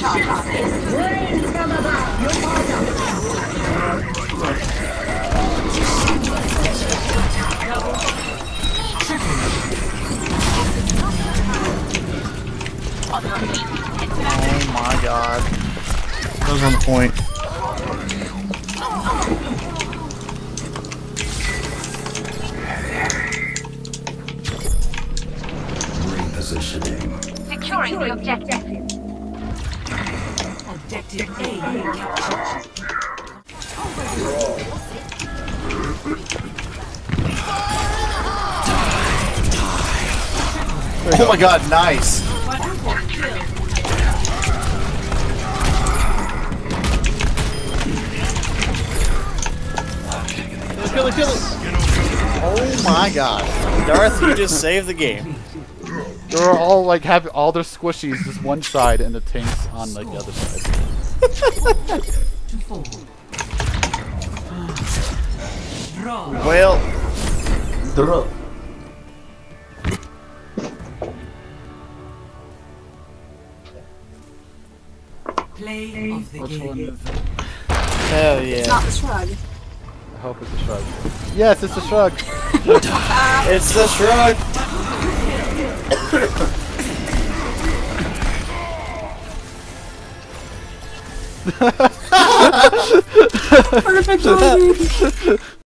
Oh my god. That was on the point. Repositioning. Securing the objective. Objective A captured. Oh my god, nice! Kill it, kill it! Oh my god. Darth, you just saved the game. They're all like have all their squishies just one side and the tanks on like the other side. To fall. Draw. Well, Draw. Play of the Which game. one hell yeah. It's not the shrug. I hope it's a shrug. Yes, it's a shrug. It's the shrug! Perfect timing.